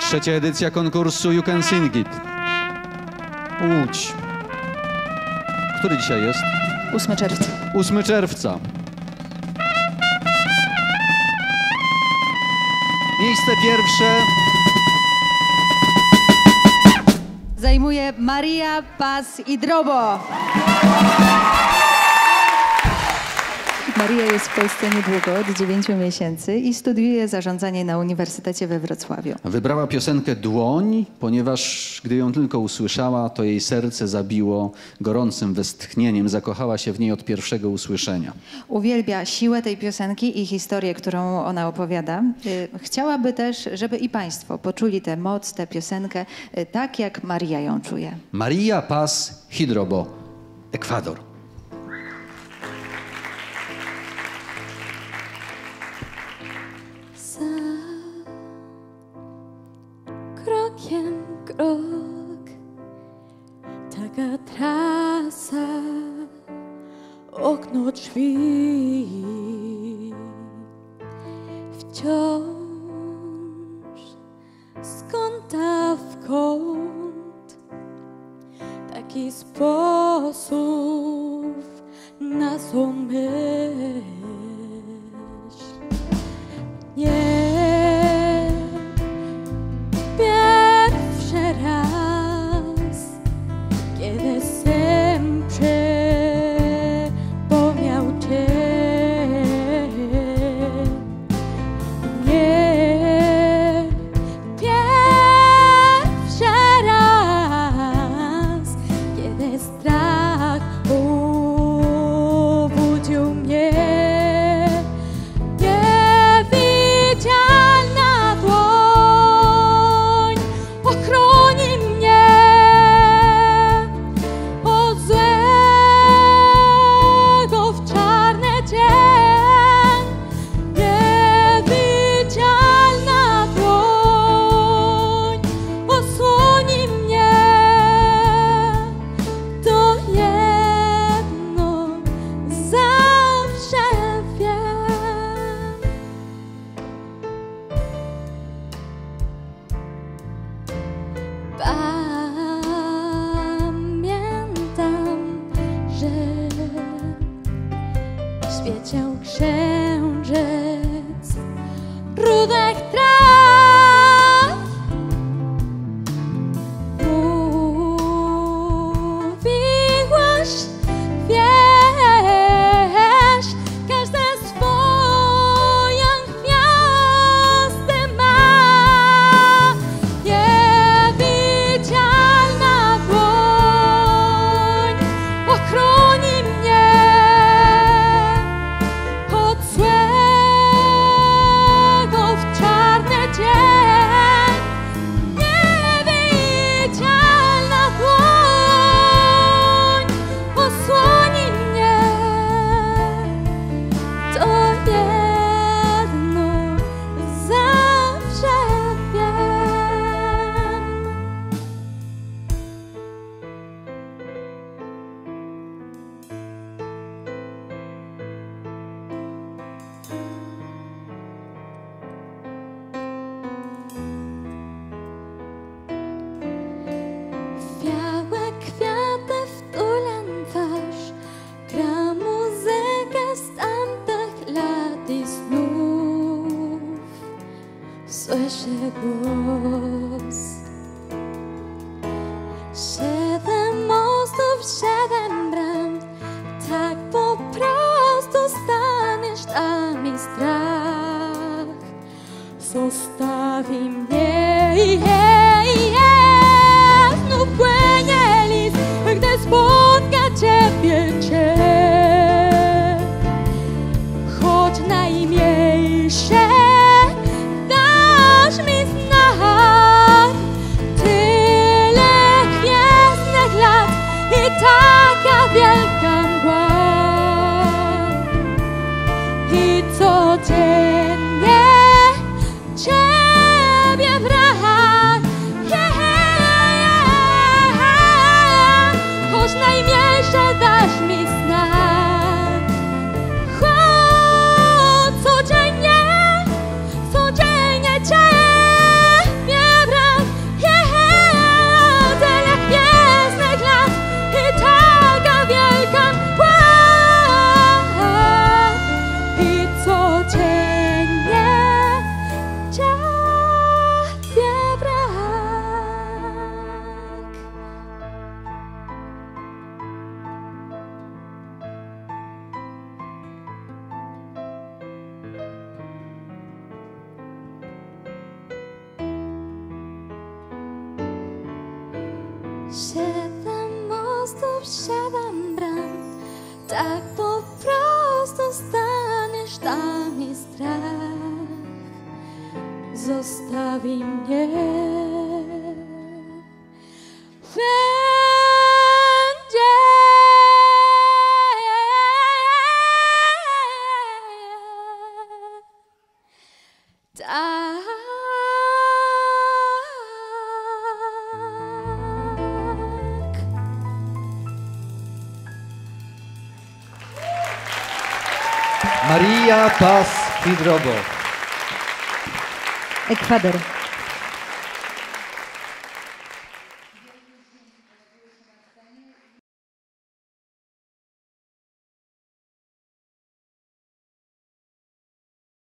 Trzecia edycja konkursu You Can Sing It. Łódź. Który dzisiaj jest? 8 czerwca. 8 czerwca. Miejsce pierwsze Zajmuje Maria Paz i Drobo. Maria jest w Polsce niedługo, od 9 miesięcy i studiuje zarządzanie na Uniwersytecie we Wrocławiu. wybrała piosenkę Dłoń, ponieważ gdy ją tylko usłyszała, to jej serce zabiło gorącym westchnieniem. Zakochała się w niej od pierwszego usłyszenia. Uwielbia siłę tej piosenki i historię, którą ona opowiada. Y, Chciałaby też, żeby i Państwo poczuli tę moc, tę piosenkę, y, tak jak Maria ją czuje. Maria Paz Hidrobo, Ekwador. Taka trasa, okno drzwi. Wciąż z kąta w kąt, taki sposób na złą ruda extraña. Słyszę głos. Siedem mostów, siedem bram. Tak po prostu staniesz tam i strach. Zostawi mnie i list, gdy Ciebie. Choć najmniejsze Siedem mostów, siedem bram. Tak po prostu staniesz tam i strach. Zostawi mnie Maria Paz Hidrobo. Ekwador.